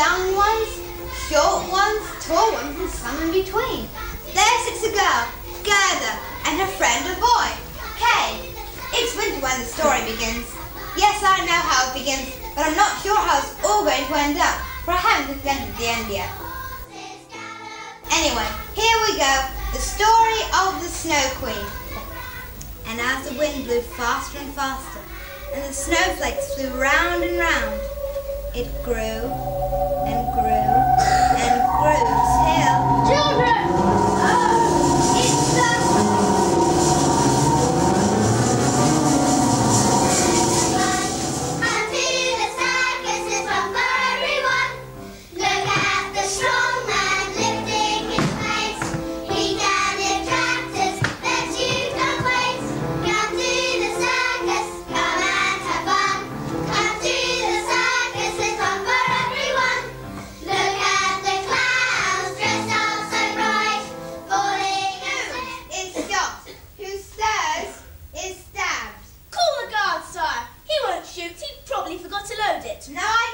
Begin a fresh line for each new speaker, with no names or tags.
young ones, short ones, tall ones, and some in between. There sits a girl, Gerda, and her friend a boy, Kay. It's winter when the story begins. Yes, I know how it begins, but I'm not sure how it's all going to end up, for I haven't invented the end yet. Anyway, here we go, the story of the Snow Queen. And as the wind blew faster and faster, and the snowflakes flew round and round, it grew No, I